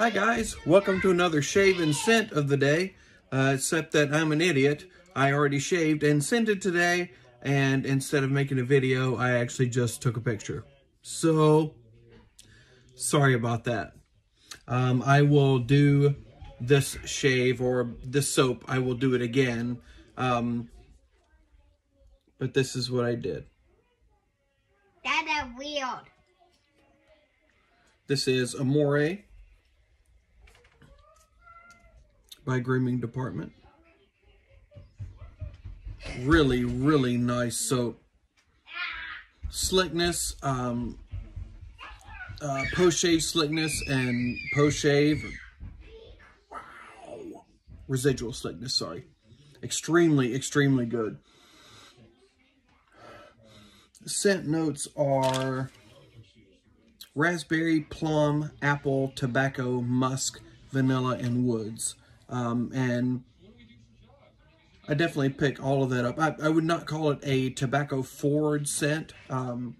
Hi guys, welcome to another shave and scent of the day, uh, except that I'm an idiot. I already shaved and scented today, and instead of making a video, I actually just took a picture. So, sorry about that. Um, I will do this shave or this soap, I will do it again. Um, but this is what I did. That's weird. This is Amore by Grooming Department. Really, really nice soap. Slickness, um, uh, post-shave slickness and post-shave, residual slickness, sorry. Extremely, extremely good. Scent notes are raspberry, plum, apple, tobacco, musk, vanilla, and woods. Um, and I definitely pick all of that up. I, I, would not call it a tobacco forward scent. Um,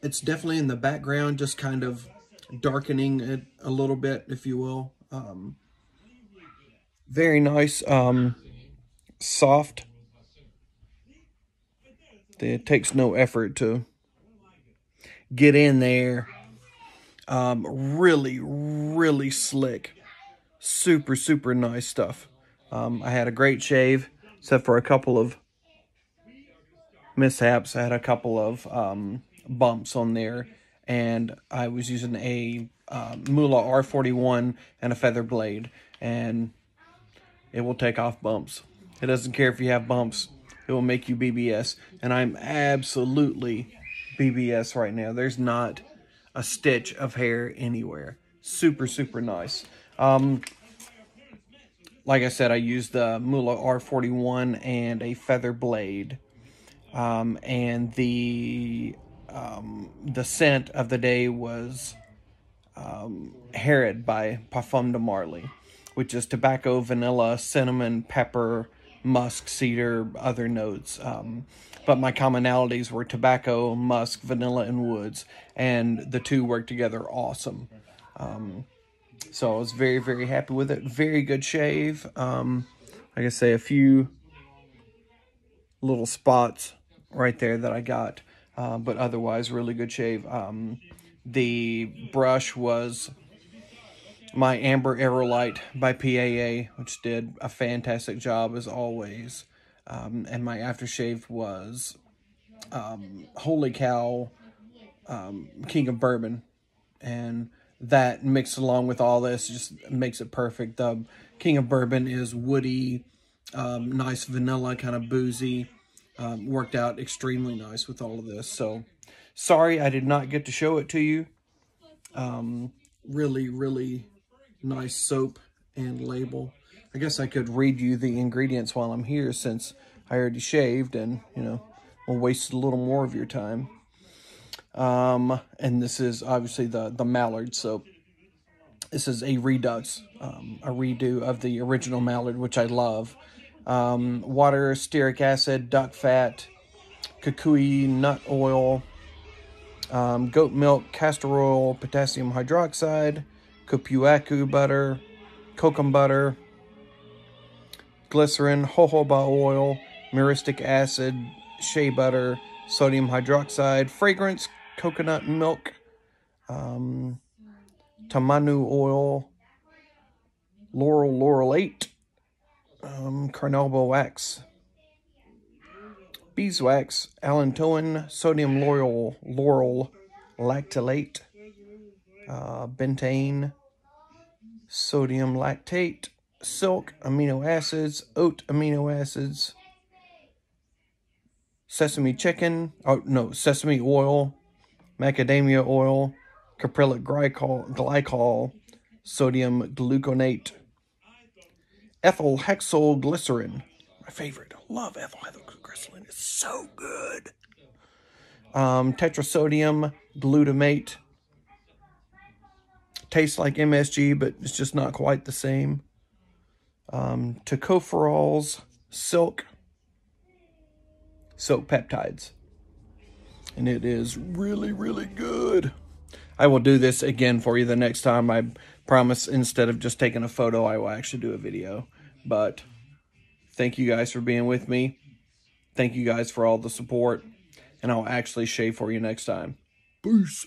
it's definitely in the background, just kind of darkening it a little bit, if you will. Um, very nice, um, soft. It takes no effort to get in there. Um, really, really slick super, super nice stuff. Um, I had a great shave, except for a couple of mishaps. I had a couple of um, bumps on there, and I was using a uh, Mühle R41 and a feather blade, and it will take off bumps. It doesn't care if you have bumps. It will make you BBS, and I'm absolutely BBS right now. There's not a stitch of hair anywhere. Super, super nice. Um, like I said, I used the Mühle R41 and a feather blade. Um, and the um, the scent of the day was um, Herod by Parfums de Marly, which is tobacco, vanilla, cinnamon, pepper, musk, cedar, other notes. Um, but my commonalities were tobacco, musk, vanilla, and woods, and the two work together awesome. Um, so I was very, very happy with it. Very good shave. Um, like I say, a few little spots right there that I got. Uh, but otherwise, really good shave. Um, the brush was my Amber Aerolite by PAA, which did a fantastic job as always. Um, and my aftershave was um, Holy Cow um, King of Bourbon. And that mixed along with all this just makes it perfect. The King of Bourbon is woody, um, nice vanilla, kind of boozy. Um, worked out extremely nice with all of this. So, sorry I did not get to show it to you. Um, really, really nice soap and label. I guess I could read you the ingredients while I'm here since I already shaved and, you know, will waste a little more of your time. Um, and this is obviously the, the mallard soap. This is a redux, um, a redo of the original mallard, which I love. Um, water, stearic acid, duck fat, kukui nut oil, um, goat milk, castor oil, potassium hydroxide, cupuaçu butter, kokum butter, glycerin, jojoba oil, myristic acid, shea butter, sodium hydroxide, fragrance, coconut milk, um, tamanu oil, lauryl laurate, um, carnauba wax, beeswax, allantoin, sodium laurel, laurel lactylate, uh, bentane, sodium lactate, silk amino acids, oat amino acids, sesame chicken, oh no, sesame oil, macadamia oil, caprylic glycol, glycol sodium gluconate, ethyl hexyl glycerin. My favorite. I Love ethyl hexyl glycerin. It's so good. Um, tetrasodium glutamate. Tastes like MSG, but it's just not quite the same. Um, tocopherols, silk, silk peptides and it is really, really good. I will do this again for you the next time. I promise instead of just taking a photo, I will actually do a video. But thank you guys for being with me. Thank you guys for all the support. And I'll actually shave for you next time. Peace.